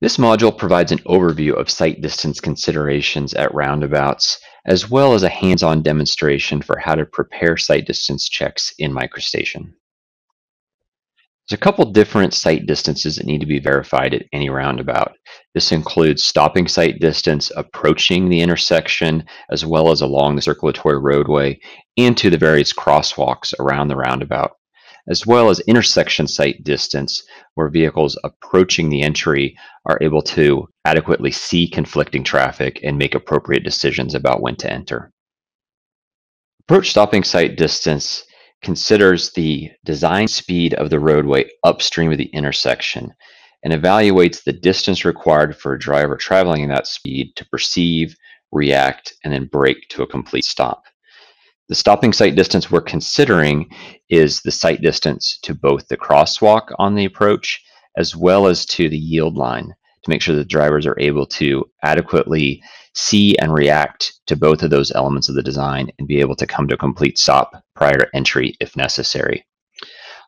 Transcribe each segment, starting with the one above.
This module provides an overview of sight distance considerations at roundabouts, as well as a hands-on demonstration for how to prepare sight distance checks in MicroStation. There's a couple different sight distances that need to be verified at any roundabout. This includes stopping sight distance approaching the intersection, as well as along the circulatory roadway, and to the various crosswalks around the roundabout as well as intersection sight distance, where vehicles approaching the entry are able to adequately see conflicting traffic and make appropriate decisions about when to enter. Approach stopping sight distance considers the design speed of the roadway upstream of the intersection and evaluates the distance required for a driver traveling in that speed to perceive, react, and then brake to a complete stop. The stopping sight distance we're considering is the sight distance to both the crosswalk on the approach as well as to the yield line to make sure that drivers are able to adequately see and react to both of those elements of the design and be able to come to a complete stop prior to entry if necessary.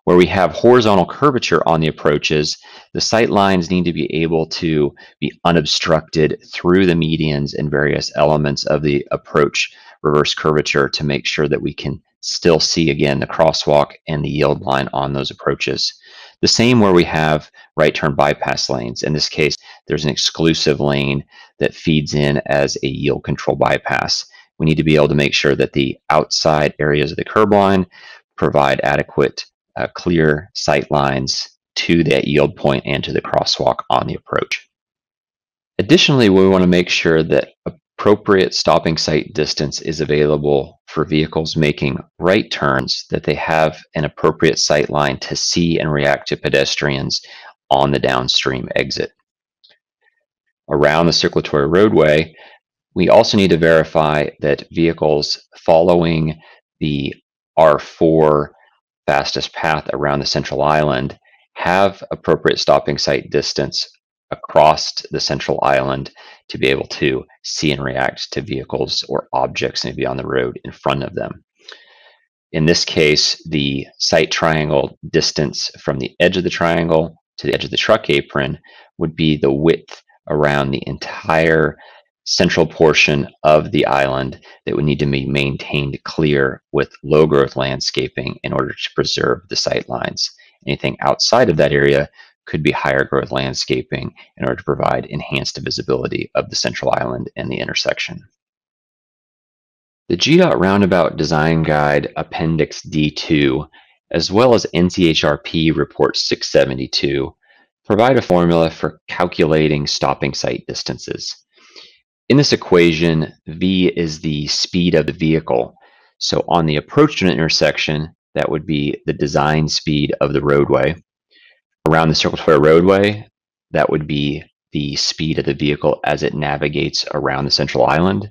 Where we have horizontal curvature on the approaches, the sight lines need to be able to be unobstructed through the medians and various elements of the approach reverse curvature to make sure that we can still see again the crosswalk and the yield line on those approaches. The same where we have right turn bypass lanes. In this case, there's an exclusive lane that feeds in as a yield control bypass. We need to be able to make sure that the outside areas of the curb line provide adequate uh, clear sight lines to that yield point and to the crosswalk on the approach. Additionally, we want to make sure that appropriate stopping sight distance is available for vehicles making right turns that they have an appropriate sight line to see and react to pedestrians on the downstream exit. Around the circulatory roadway, we also need to verify that vehicles following the R4 fastest path around the central island have appropriate stopping sight distance across the central island to be able to see and react to vehicles or objects maybe on the road in front of them. In this case, the sight triangle distance from the edge of the triangle to the edge of the truck apron would be the width around the entire central portion of the island that would need to be maintained clear with low growth landscaping in order to preserve the sight lines. Anything outside of that area could be higher growth landscaping in order to provide enhanced visibility of the central island and the intersection. The GDOT Roundabout Design Guide Appendix D2, as well as NCHRP Report 672, provide a formula for calculating stopping sight distances. In this equation, V is the speed of the vehicle. So on the approach to an intersection, that would be the design speed of the roadway around the Circle circulatory roadway, that would be the speed of the vehicle as it navigates around the central island.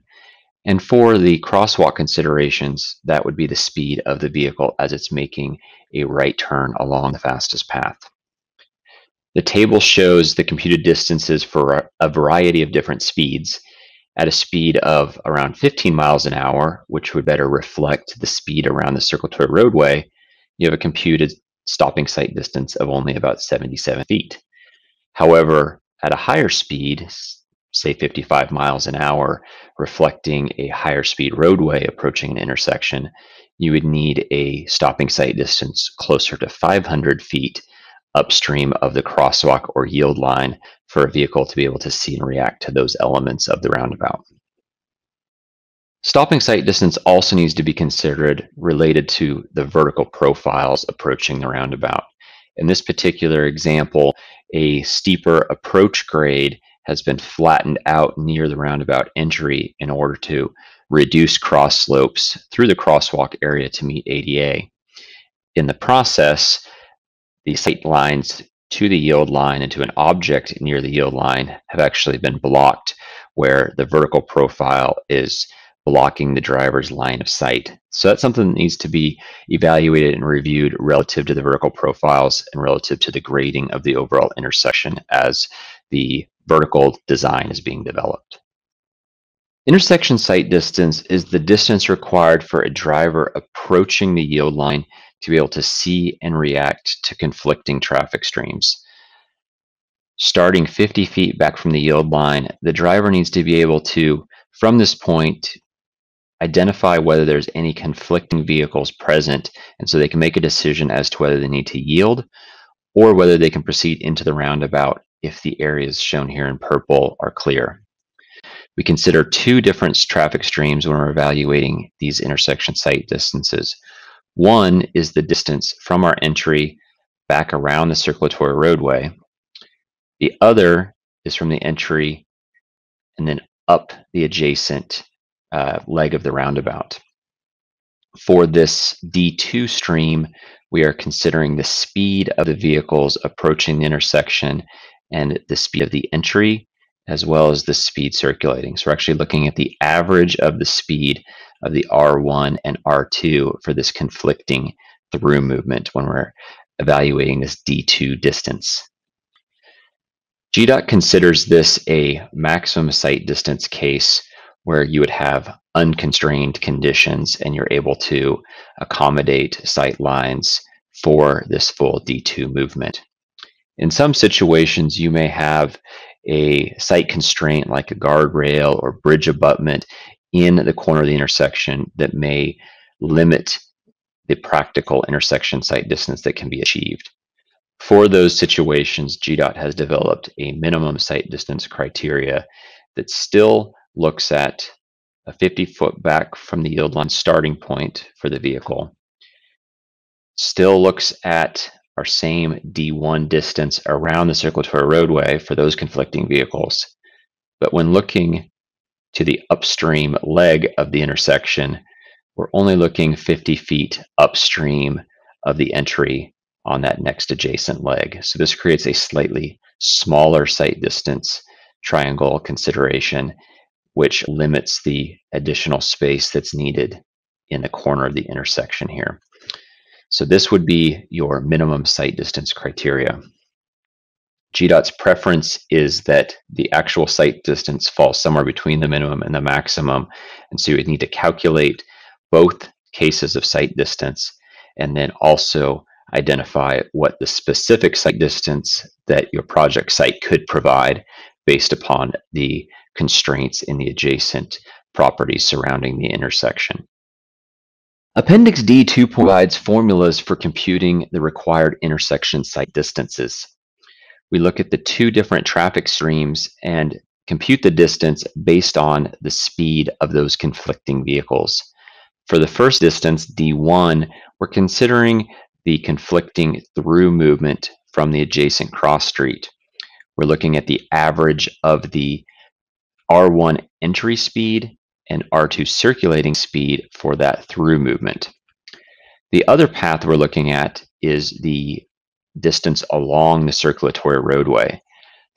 And for the crosswalk considerations, that would be the speed of the vehicle as it's making a right turn along the fastest path. The table shows the computed distances for a variety of different speeds at a speed of around 15 miles an hour, which would better reflect the speed around the circulatory roadway. You have a computed stopping sight distance of only about 77 feet. However, at a higher speed, say 55 miles an hour, reflecting a higher speed roadway approaching an intersection, you would need a stopping sight distance closer to 500 feet upstream of the crosswalk or yield line for a vehicle to be able to see and react to those elements of the roundabout. Stopping sight distance also needs to be considered related to the vertical profiles approaching the roundabout. In this particular example, a steeper approach grade has been flattened out near the roundabout entry in order to reduce cross slopes through the crosswalk area to meet ADA. In the process, the sight lines to the yield line and to an object near the yield line have actually been blocked where the vertical profile is blocking the driver's line of sight. So that's something that needs to be evaluated and reviewed relative to the vertical profiles and relative to the grading of the overall intersection as the vertical design is being developed. Intersection sight distance is the distance required for a driver approaching the yield line to be able to see and react to conflicting traffic streams. starting 50 feet back from the yield line, the driver needs to be able to, from this point, identify whether there's any conflicting vehicles present, and so they can make a decision as to whether they need to yield or whether they can proceed into the roundabout if the areas shown here in purple are clear. We consider two different traffic streams when we're evaluating these intersection sight distances. One is the distance from our entry back around the circulatory roadway. The other is from the entry and then up the adjacent uh, leg of the roundabout. For this D2 stream, we are considering the speed of the vehicles approaching the intersection and the speed of the entry as well as the speed circulating. So we're actually looking at the average of the speed of the R1 and R2 for this conflicting through movement when we're evaluating this D2 distance. GDOT considers this a maximum sight distance case where you would have unconstrained conditions and you're able to accommodate sight lines for this full D2 movement. In some situations, you may have a sight constraint like a guardrail or bridge abutment in the corner of the intersection that may limit the practical intersection sight distance that can be achieved. For those situations, GDOT has developed a minimum sight distance criteria that still looks at a 50 foot back from the yield line starting point for the vehicle, still looks at our same D1 distance around the circulatory roadway for those conflicting vehicles. But when looking to the upstream leg of the intersection, we're only looking 50 feet upstream of the entry on that next adjacent leg. So this creates a slightly smaller sight distance triangle consideration which limits the additional space that's needed in the corner of the intersection here. So this would be your minimum sight distance criteria. GDOT's preference is that the actual sight distance falls somewhere between the minimum and the maximum. And so you would need to calculate both cases of sight distance and then also identify what the specific sight distance that your project site could provide based upon the constraints in the adjacent properties surrounding the intersection. Appendix D2 provides formulas for computing the required intersection sight distances. We look at the two different traffic streams and compute the distance based on the speed of those conflicting vehicles. For the first distance, D1, we're considering the conflicting through movement from the adjacent cross street. We're looking at the average of the R1 entry speed and R2 circulating speed for that through movement. The other path we're looking at is the distance along the circulatory roadway.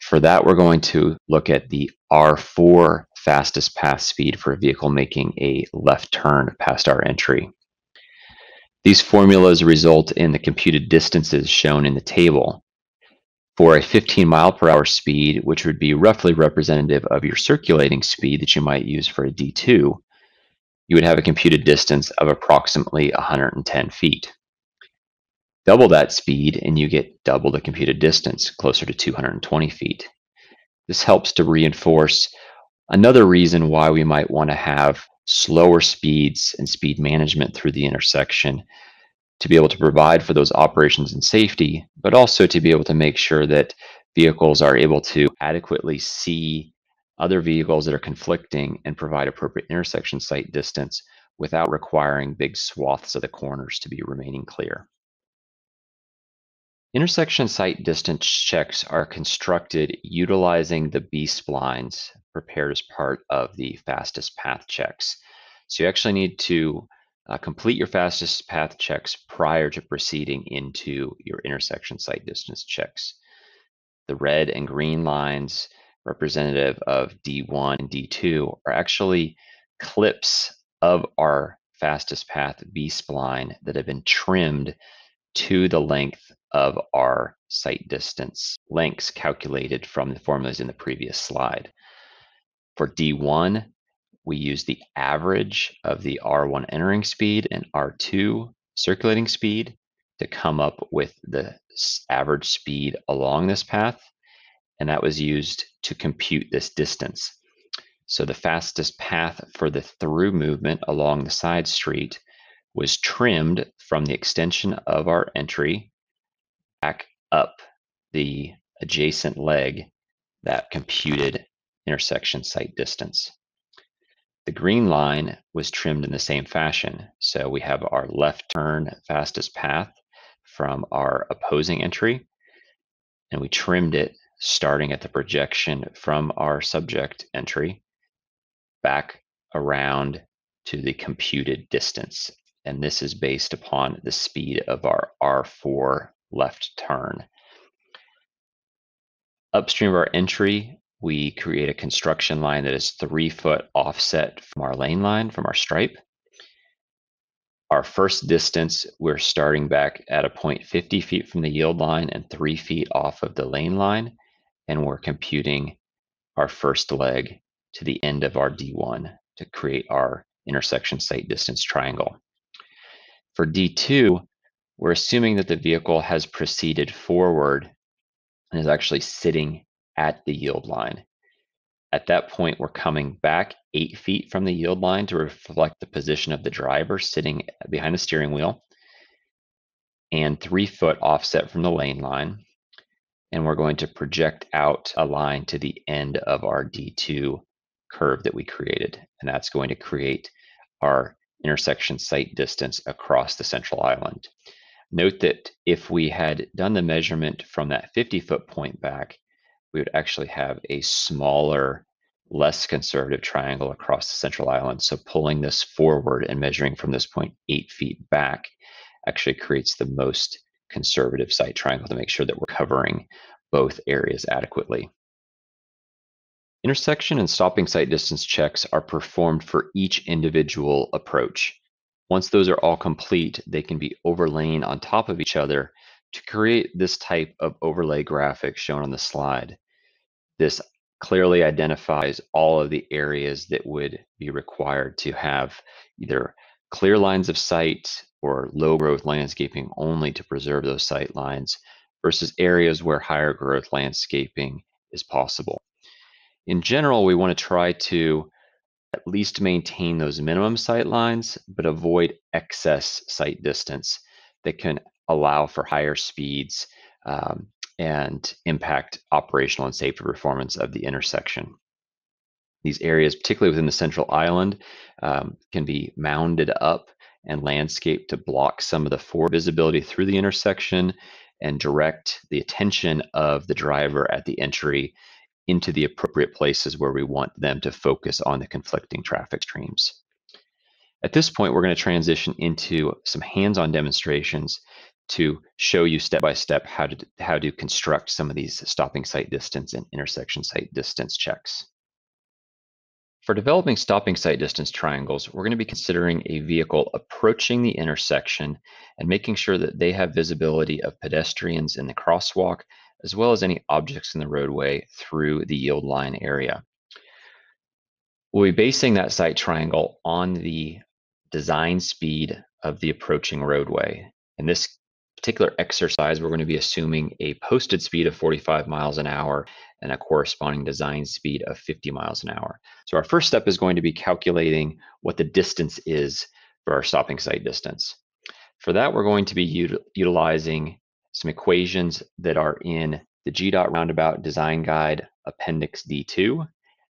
For that, we're going to look at the R4 fastest path speed for a vehicle making a left turn past our entry. These formulas result in the computed distances shown in the table for a 15 mile per hour speed, which would be roughly representative of your circulating speed that you might use for a D2, you would have a computed distance of approximately 110 feet. Double that speed and you get double the computed distance, closer to 220 feet. This helps to reinforce another reason why we might want to have slower speeds and speed management through the intersection to be able to provide for those operations and safety, but also to be able to make sure that vehicles are able to adequately see other vehicles that are conflicting and provide appropriate intersection sight distance without requiring big swaths of the corners to be remaining clear. Intersection sight distance checks are constructed utilizing the B-splines prepared as part of the fastest path checks. So you actually need to uh, complete your fastest path checks prior to proceeding into your intersection sight distance checks. The red and green lines representative of D1 and D2 are actually clips of our fastest path B-spline that have been trimmed to the length of our sight distance lengths calculated from the formulas in the previous slide. For D1, we use the average of the R1 entering speed and R2 circulating speed to come up with the average speed along this path. and that was used to compute this distance. So the fastest path for the through movement along the side street was trimmed from the extension of our entry back up the adjacent leg that computed intersection sight distance. The green line was trimmed in the same fashion. So we have our left turn fastest path from our opposing entry, and we trimmed it starting at the projection from our subject entry back around to the computed distance. And this is based upon the speed of our R4 left turn. Upstream of our entry, we create a construction line that is three foot offset from our lane line, from our stripe. Our first distance, we're starting back at a point 50 feet from the yield line and three feet off of the lane line. And we're computing our first leg to the end of our D1 to create our intersection sight distance triangle. For D2, we're assuming that the vehicle has proceeded forward and is actually sitting at the yield line. At that point, we're coming back eight feet from the yield line to reflect the position of the driver sitting behind the steering wheel and three foot offset from the lane line. And we're going to project out a line to the end of our D2 curve that we created. And that's going to create our intersection sight distance across the central island. Note that if we had done the measurement from that 50 foot point back, we would actually have a smaller, less conservative triangle across the central island. So pulling this forward and measuring from this point eight feet back actually creates the most conservative sight triangle to make sure that we're covering both areas adequately. Intersection and stopping sight distance checks are performed for each individual approach. Once those are all complete, they can be overlain on top of each other to create this type of overlay graphic shown on the slide. This clearly identifies all of the areas that would be required to have either clear lines of sight or low growth landscaping only to preserve those sight lines versus areas where higher growth landscaping is possible. In general, we want to try to at least maintain those minimum sight lines, but avoid excess sight distance that can allow for higher speeds um, and impact operational and safety performance of the intersection. These areas, particularly within the central island, um, can be mounded up and landscaped to block some of the forward visibility through the intersection and direct the attention of the driver at the entry into the appropriate places where we want them to focus on the conflicting traffic streams. At this point, we're going to transition into some hands-on demonstrations to show you step by step how to how to construct some of these stopping sight distance and intersection sight distance checks. For developing stopping sight distance triangles, we're going to be considering a vehicle approaching the intersection and making sure that they have visibility of pedestrians in the crosswalk, as well as any objects in the roadway through the yield line area. We'll be basing that sight triangle on the design speed of the approaching roadway. In this particular exercise, we're going to be assuming a posted speed of 45 miles an hour and a corresponding design speed of 50 miles an hour. So our first step is going to be calculating what the distance is for our stopping sight distance. For that, we're going to be util utilizing some equations that are in the GDOT Roundabout Design Guide Appendix D2,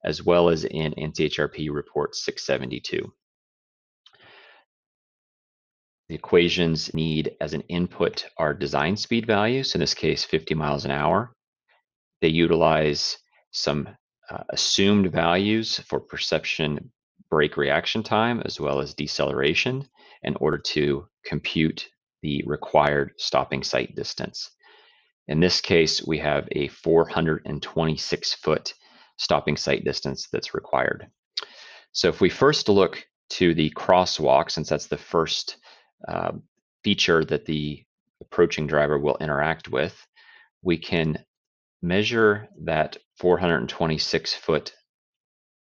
as well as in NCHRP Report 672. The equations need as an input our design speed values, in this case 50 miles an hour. They utilize some uh, assumed values for perception brake reaction time as well as deceleration in order to compute the required stopping sight distance. In this case, we have a 426 foot stopping sight distance that's required. So if we first look to the crosswalk, since that's the first uh, feature that the approaching driver will interact with, we can measure that 426 foot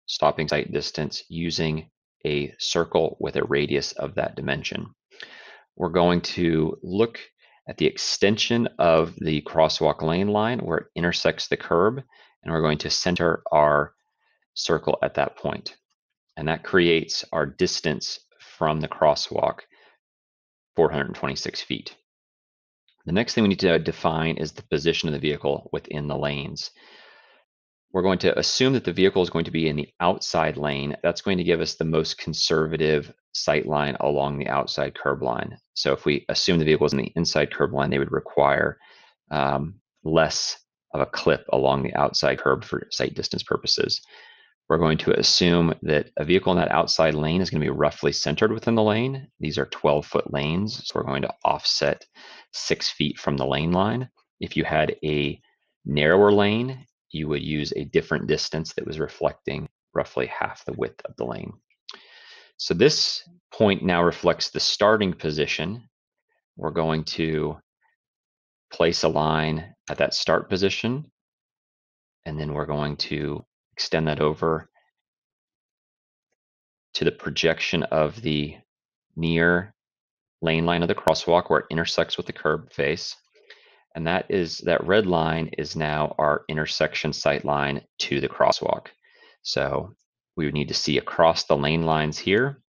stopping sight distance using a circle with a radius of that dimension. We're going to look at the extension of the crosswalk lane line where it intersects the curb, and we're going to center our circle at that point. And that creates our distance from the crosswalk, 426 feet. The next thing we need to define is the position of the vehicle within the lanes. We're going to assume that the vehicle is going to be in the outside lane. That's going to give us the most conservative sight line along the outside curb line. So if we assume the vehicle is in the inside curb line, they would require um, less of a clip along the outside curb for sight distance purposes. We're going to assume that a vehicle in that outside lane is going to be roughly centered within the lane. These are 12 foot lanes, so we're going to offset six feet from the lane line. If you had a narrower lane, you would use a different distance that was reflecting roughly half the width of the lane. So this point now reflects the starting position. We're going to place a line at that start position, and then we're going to extend that over to the projection of the near lane line of the crosswalk where it intersects with the curb face. And that is that red line is now our intersection sight line to the crosswalk. So we would need to see across the lane lines here.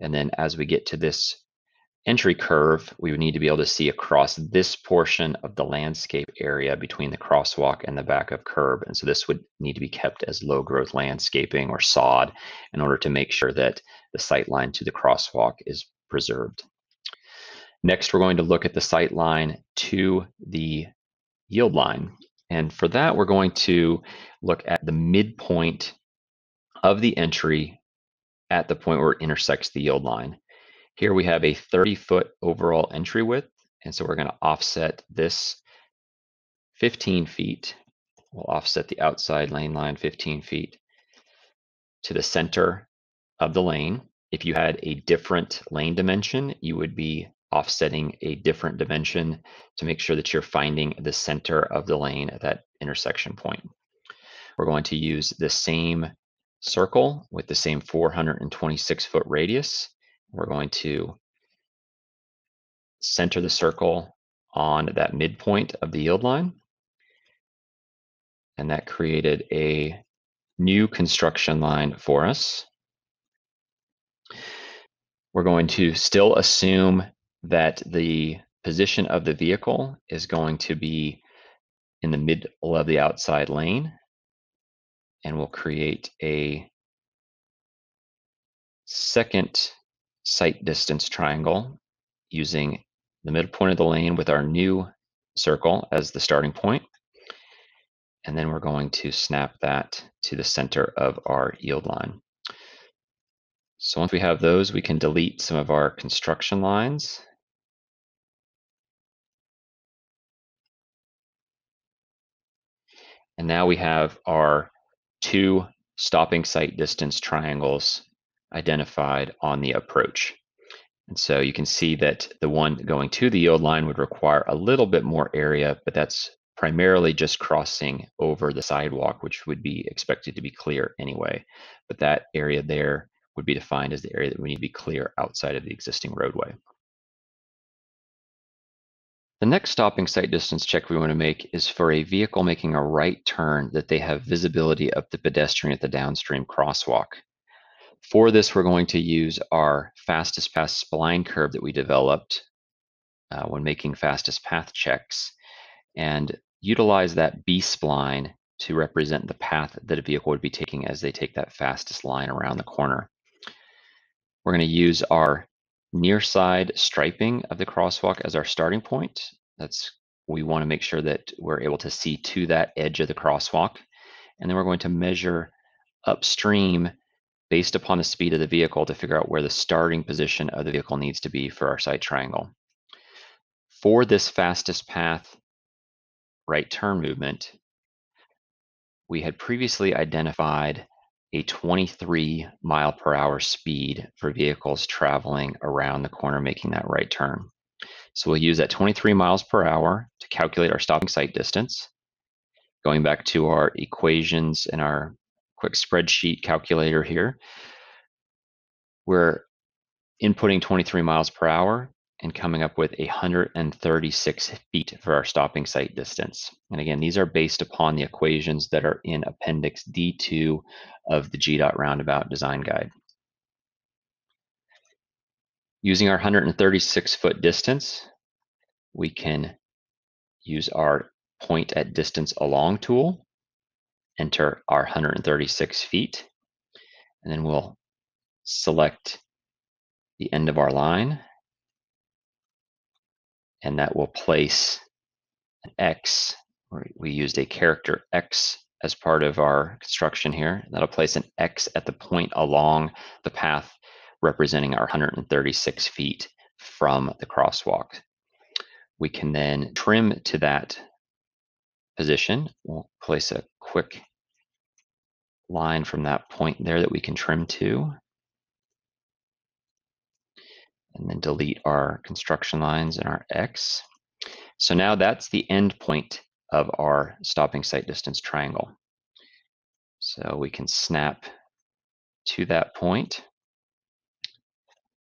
And then as we get to this entry curve, we would need to be able to see across this portion of the landscape area between the crosswalk and the back of curb. And so this would need to be kept as low growth landscaping or sod in order to make sure that the sight line to the crosswalk is preserved. Next, we're going to look at the sight line to the yield line. And for that, we're going to look at the midpoint of the entry at the point where it intersects the yield line. Here we have a 30 foot overall entry width. And so we're going to offset this 15 feet. We'll offset the outside lane line 15 feet to the center of the lane. If you had a different lane dimension, you would be offsetting a different dimension to make sure that you're finding the center of the lane at that intersection point. We're going to use the same circle with the same 426 foot radius. We're going to center the circle on that midpoint of the yield line. And that created a new construction line for us. We're going to still assume that the position of the vehicle is going to be in the middle of the outside lane. And we'll create a second sight distance triangle using the midpoint of the lane with our new circle as the starting point. And then we're going to snap that to the center of our yield line. So once we have those, we can delete some of our construction lines. And now we have our two stopping sight distance triangles identified on the approach. And so you can see that the one going to the yield line would require a little bit more area, but that's primarily just crossing over the sidewalk, which would be expected to be clear anyway. But that area there would be defined as the area that we need to be clear outside of the existing roadway. The next stopping sight distance check we want to make is for a vehicle making a right turn that they have visibility of the pedestrian at the downstream crosswalk. For this, we're going to use our fastest path spline curve that we developed uh, when making fastest path checks and utilize that B-spline to represent the path that a vehicle would be taking as they take that fastest line around the corner. We're going to use our near side striping of the crosswalk as our starting point. That's we want to make sure that we're able to see to that edge of the crosswalk. And then we're going to measure upstream based upon the speed of the vehicle to figure out where the starting position of the vehicle needs to be for our sight triangle. For this fastest path right turn movement, we had previously identified a 23 mile per hour speed for vehicles traveling around the corner making that right turn. So we'll use that 23 miles per hour to calculate our stopping sight distance. Going back to our equations and our quick spreadsheet calculator here, we're inputting 23 miles per hour. and coming up with 136 feet for our stopping sight distance. And again, these are based upon the equations that are in Appendix D2 of the GDOT Roundabout Design Guide. Using our 136 foot distance, we can use our point at distance along tool, enter our 136 feet, and then we'll select the end of our line and that will place an X. We used a character X as part of our construction here. That'll place an X at the point along the path representing our 136 feet from the crosswalk. We can then trim to that position. We'll place a quick line from that point there that we can trim to. And then delete our construction lines and our X. So now that's the end point of our stopping sight distance triangle. So we can snap to that point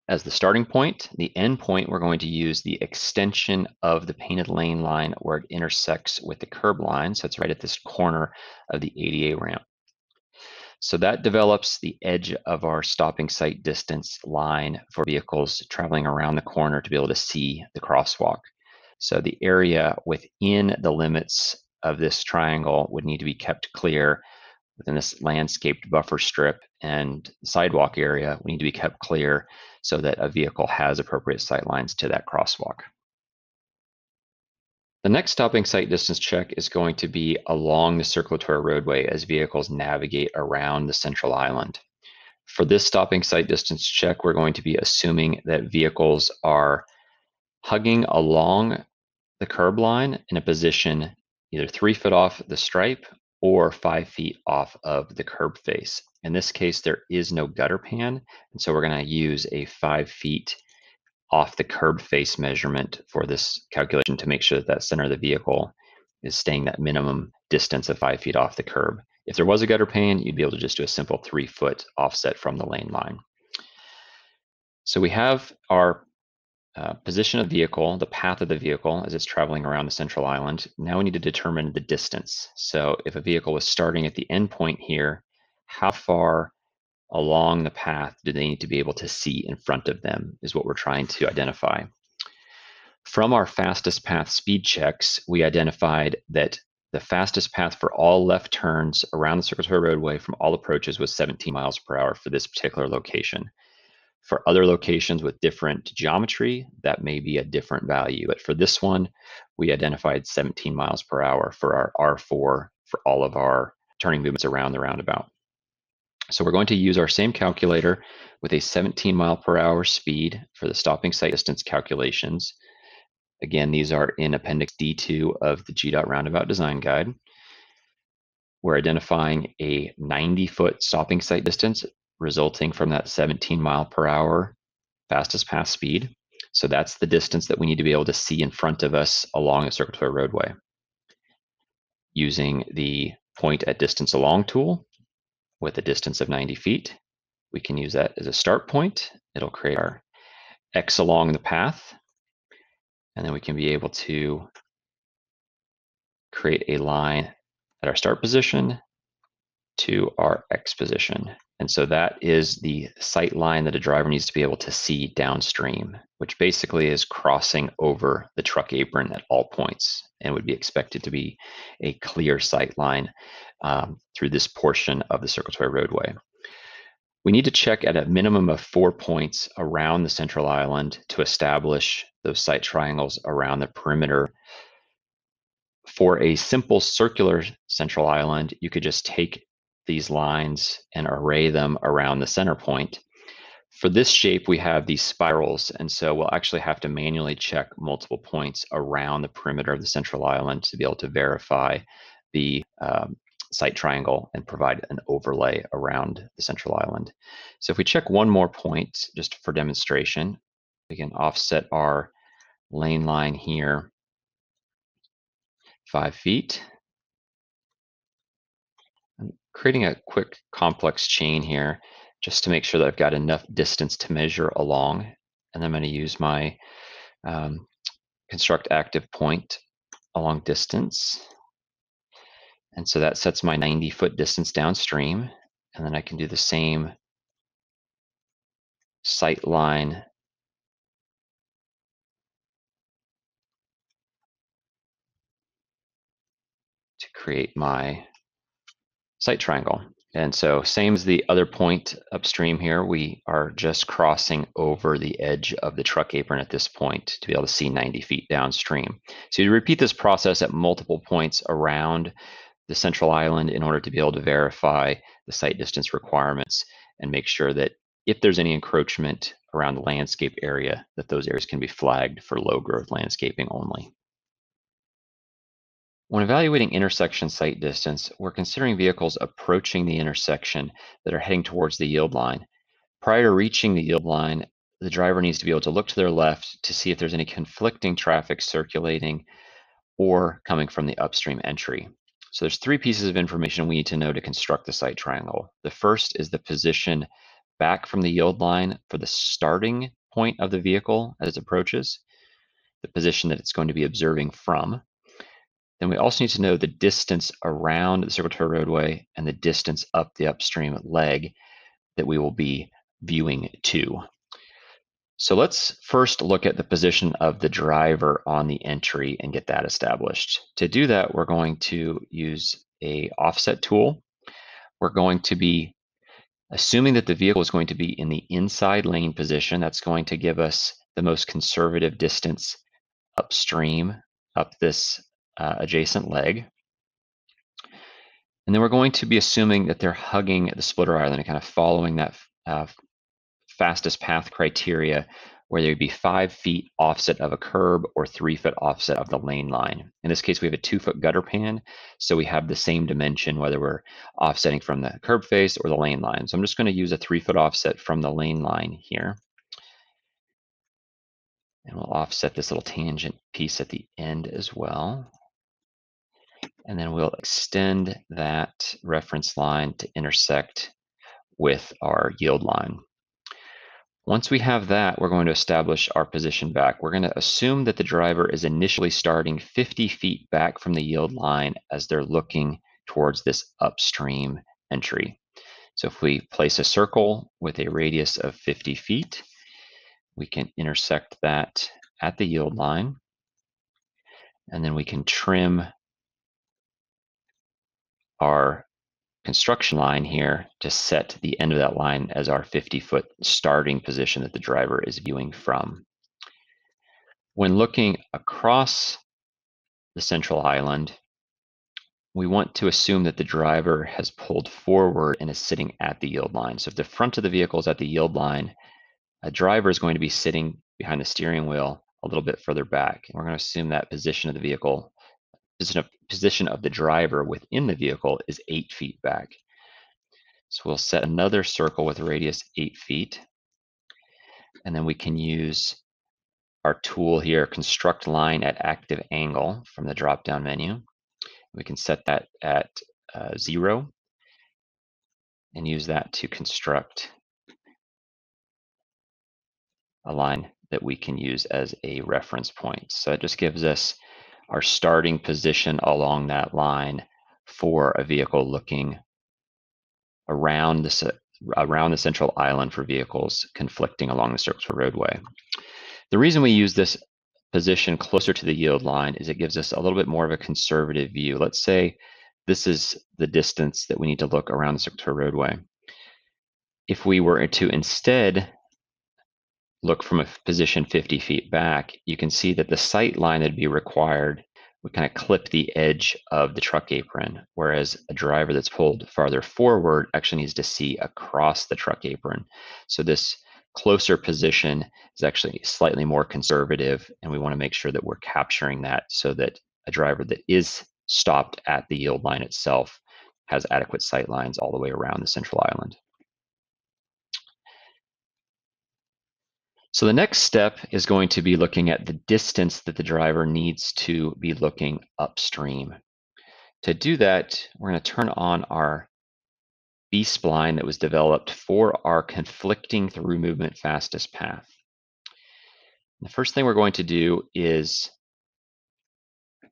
as the starting point. The end point, we're going to use the extension of the painted lane line where it intersects with the curb line. So it's right at this corner of the ADA ramp. So that develops the edge of our stopping sight distance line for vehicles traveling around the corner to be able to see the crosswalk. So the area within the limits of this triangle would need to be kept clear within this landscaped buffer strip and sidewalk area we need to be kept clear so that a vehicle has appropriate sight lines to that crosswalk. The next stopping sight distance check is going to be along the circulatory roadway as vehicles navigate around the central island. For this stopping sight distance check, we're going to be assuming that vehicles are hugging along the curb line in a position either three foot off the stripe or five feet off of the curb face. In this case, there is no gutter pan, and so we're going to use a five feet off the curb face measurement for this calculation to make sure that that center of the vehicle is staying that minimum distance of five feet off the curb. If there was a gutter pan, you'd be able to just do a simple three foot offset from the lane line. So we have our uh, position of vehicle, the path of the vehicle as it's traveling around the central island. Now we need to determine the distance. So if a vehicle was starting at the end point here, how far along the path do they need to be able to see in front of them is what we're trying to identify. From our fastest path speed checks, we identified that the fastest path for all left turns around the circulatory roadway from all approaches was 17 miles per hour for this particular location. For other locations with different geometry, that may be a different value. But for this one, we identified 17 miles per hour for our R4 for all of our turning movements around the roundabout. So we're going to use our same calculator with a 17 mile per hour speed for the stopping sight distance calculations. Again, these are in Appendix D2 of the GDOT Roundabout Design Guide. We're identifying a 90 foot stopping sight distance resulting from that 17 mile per hour fastest path speed. So that's the distance that we need to be able to see in front of us along a circulatory roadway. Using the point at distance along tool, with a distance of 90 feet. We can use that as a start point. It'll create our X along the path. And then we can be able to create a line at our start position to our X position. And so that is the sight line that a driver needs to be able to see downstream, which basically is crossing over the truck apron at all points and would be expected to be a clear sight line um, through this portion of the circulatory roadway. We need to check at a minimum of four points around the central island to establish those sight triangles around the perimeter. For a simple circular central island, you could just take these lines and array them around the center point. For this shape, we have these spirals, and so we'll actually have to manually check multiple points around the perimeter of the central island to be able to verify the um, sight triangle and provide an overlay around the central island. So if we check one more point, just for demonstration, we can offset our lane line here five feet creating a quick complex chain here just to make sure that I've got enough distance to measure along. And I'm going to use my um, construct active point along distance. And so that sets my 90 foot distance downstream. And then I can do the same sight line to create my sight triangle. And so same as the other point upstream here, we are just crossing over the edge of the truck apron at this point to be able to see 90 feet downstream. So you repeat this process at multiple points around the central island in order to be able to verify the sight distance requirements and make sure that if there's any encroachment around the landscape area, that those areas can be flagged for low growth landscaping only. When evaluating intersection sight distance, we're considering vehicles approaching the intersection that are heading towards the yield line. Prior to reaching the yield line, the driver needs to be able to look to their left to see if there's any conflicting traffic circulating or coming from the upstream entry. So there's three pieces of information we need to know to construct the sight triangle. The first is the position back from the yield line for the starting point of the vehicle as it approaches, the position that it's going to be observing from, then we also need to know the distance around the circulatory roadway and the distance up the upstream leg that we will be viewing to. So let's first look at the position of the driver on the entry and get that established. To do that, we're going to use a offset tool. We're going to be assuming that the vehicle is going to be in the inside lane position. That's going to give us the most conservative distance upstream up this uh, adjacent leg. And then we're going to be assuming that they're hugging the splitter island and kind of following that uh, fastest path criteria where there would be five feet offset of a curb or three foot offset of the lane line. In this case, we have a two foot gutter pan, so we have the same dimension whether we're offsetting from the curb face or the lane line. So I'm just going to use a three foot offset from the lane line here. And we'll offset this little tangent piece at the end as well. And then we'll extend that reference line to intersect with our yield line. Once we have that, we're going to establish our position back. We're going to assume that the driver is initially starting 50 feet back from the yield line as they're looking towards this upstream entry. So if we place a circle with a radius of 50 feet, we can intersect that at the yield line. And then we can trim our construction line here to set the end of that line as our 50 foot starting position that the driver is viewing from. When looking across the central island, we want to assume that the driver has pulled forward and is sitting at the yield line. So if the front of the vehicle is at the yield line, a driver is going to be sitting behind the steering wheel a little bit further back. And we're going to assume that position of the vehicle position of, the driver within the vehicle is eight feet back. So we'll set another circle with radius eight feet. And then we can use our tool here, construct line at active angle from the drop-down menu. We can set that at uh, zero and use that to construct a line that we can use as a reference point. So it just gives us our starting position along that line for a vehicle looking around the around the central island for vehicles conflicting along the circular roadway. The reason we use this position closer to the yield line is it gives us a little bit more of a conservative view. Let's say this is the distance that we need to look around the circular roadway. If we were to instead look from a position 50 feet back, you can see that the sight line that'd be required would kind of clip the edge of the truck apron, whereas a driver that's pulled farther forward actually needs to see across the truck apron. So this closer position is actually slightly more conservative, and we want to make sure that we're capturing that so that a driver that is stopped at the yield line itself has adequate sight lines all the way around the central island. So the next step is going to be looking at the distance that the driver needs to be looking upstream. To do that, we're going to turn on our B-spline that was developed for our conflicting through movement fastest path. The first thing we're going to do is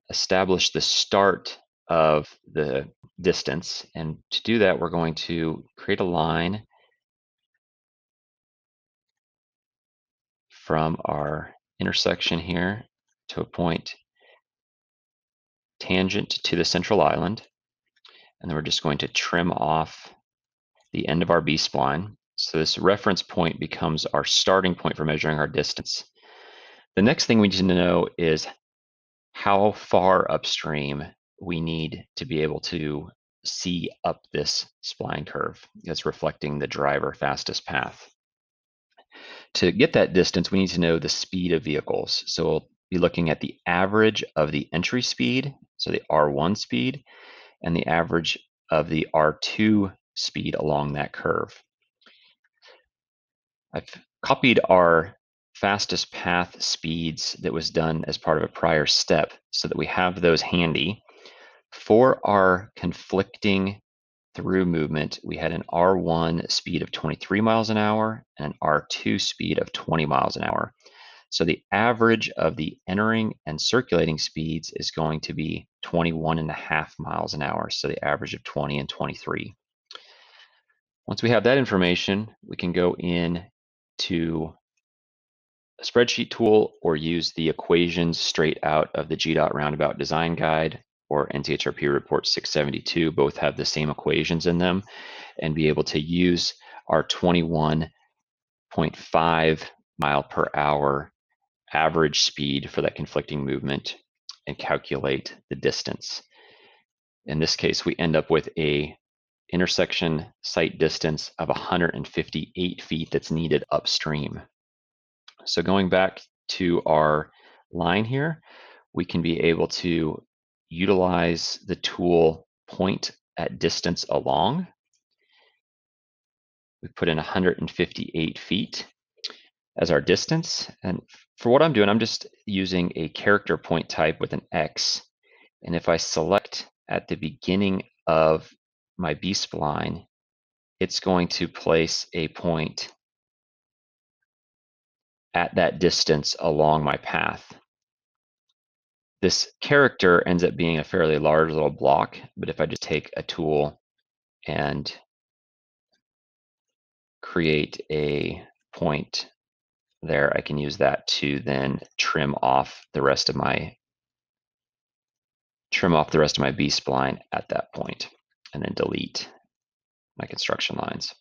establish the start of the distance. And to do that, we're going to create a line from our intersection here to a point tangent to the central island. And then we're just going to trim off the end of our B-spline. So this reference point becomes our starting point for measuring our distance. The next thing we need to know is how far upstream we need to be able to see up this spline curve that's reflecting the driver fastest path. To get that distance, we need to know the speed of vehicles. So we'll be looking at the average of the entry speed, so the R1 speed, and the average of the R2 speed along that curve. I've copied our fastest path speeds that was done as part of a prior step so that we have those handy. For our conflicting through movement, we had an R1 speed of 23 miles an hour and an R2 speed of 20 miles an hour. So the average of the entering and circulating speeds is going to be 21 and a half miles an hour. So the average of 20 and 23. Once we have that information, we can go in to a spreadsheet tool or use the equations straight out of the GDOT roundabout design guide or NCHRP report 672 both have the same equations in them and be able to use our 21.5 mile per hour average speed for that conflicting movement and calculate the distance. In this case, we end up with a intersection sight distance of 158 feet that's needed upstream. So going back to our line here, we can be able to utilize the tool point at distance along. We put in 158 feet as our distance. And for what I'm doing, I'm just using a character point type with an X. And if I select at the beginning of my B-spline, it's going to place a point at that distance along my path. This character ends up being a fairly large little block, but if I just take a tool and create a point there, I can use that to then trim off the rest of my trim off the rest of my B-spline at that point and then delete my construction lines.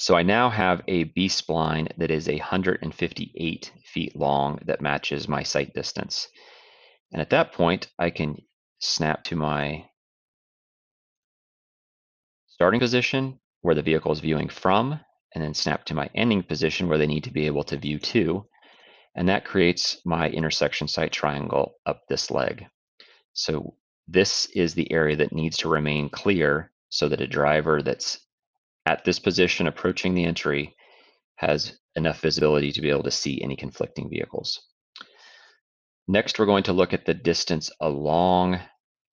So I now have a B-spline that is 158 feet long that matches my sight distance. And at that point, I can snap to my starting position where the vehicle is viewing from, and then snap to my ending position where they need to be able to view to. And that creates my intersection sight triangle up this leg. So this is the area that needs to remain clear so that a driver that's at this position approaching the entry has enough visibility to be able to see any conflicting vehicles. Next, we're going to look at the distance along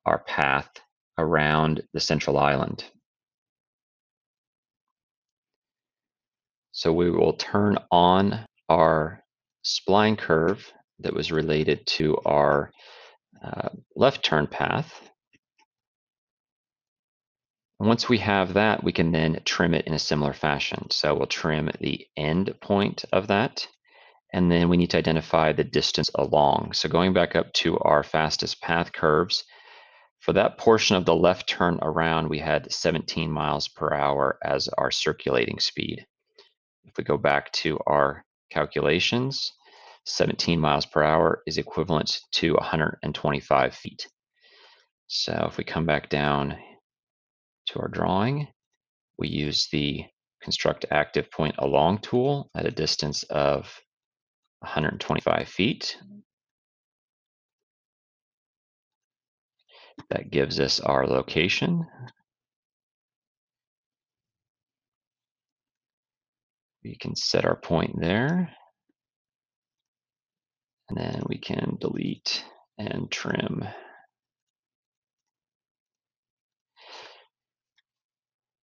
our path around the central island. So we will turn on our spline curve that was related to our uh, left turn path once we have that, we can then trim it in a similar fashion. So we'll trim the end point of that, and then we need to identify the distance along. So going back up to our fastest path curves, for that portion of the left turn around, we had 17 miles per hour as our circulating speed. If we go back to our calculations, 17 miles per hour is equivalent to 125 feet. So if we come back down to our drawing. We use the construct active point along tool at a distance of 125 feet. That gives us our location. We can set our point there. And then we can delete and trim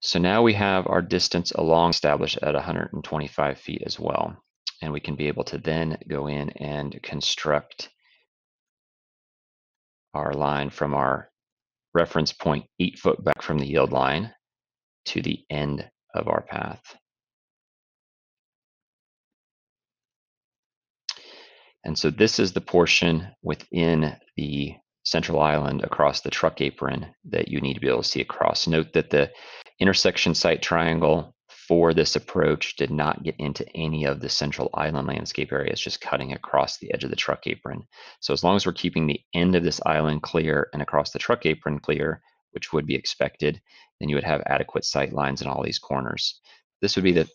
So now we have our distance along established at 125 feet as well. And we can be able to then go in and construct our line from our reference point eight foot back from the yield line to the end of our path. And so this is the portion within the central island across the truck apron that you need to be able to see across. Note that the intersection sight triangle for this approach did not get into any of the central island landscape areas, just cutting across the edge of the truck apron. So as long as we're keeping the end of this island clear and across the truck apron clear, which would be expected, then you would have adequate sight lines in all these corners. This would be the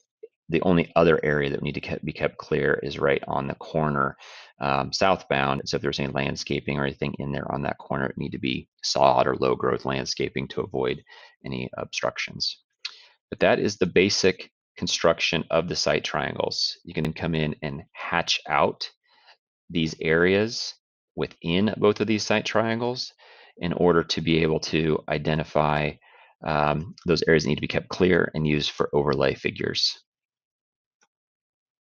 the only other area that we need to be kept clear is right on the corner um, southbound. So if there's any landscaping or anything in there on that corner, it need to be sod or low growth landscaping to avoid any obstructions. But that is the basic construction of the sight triangles. You can come in and hatch out these areas within both of these sight triangles in order to be able to identify um, those areas that need to be kept clear and used for overlay figures.